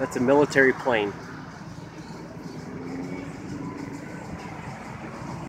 That's a military plane.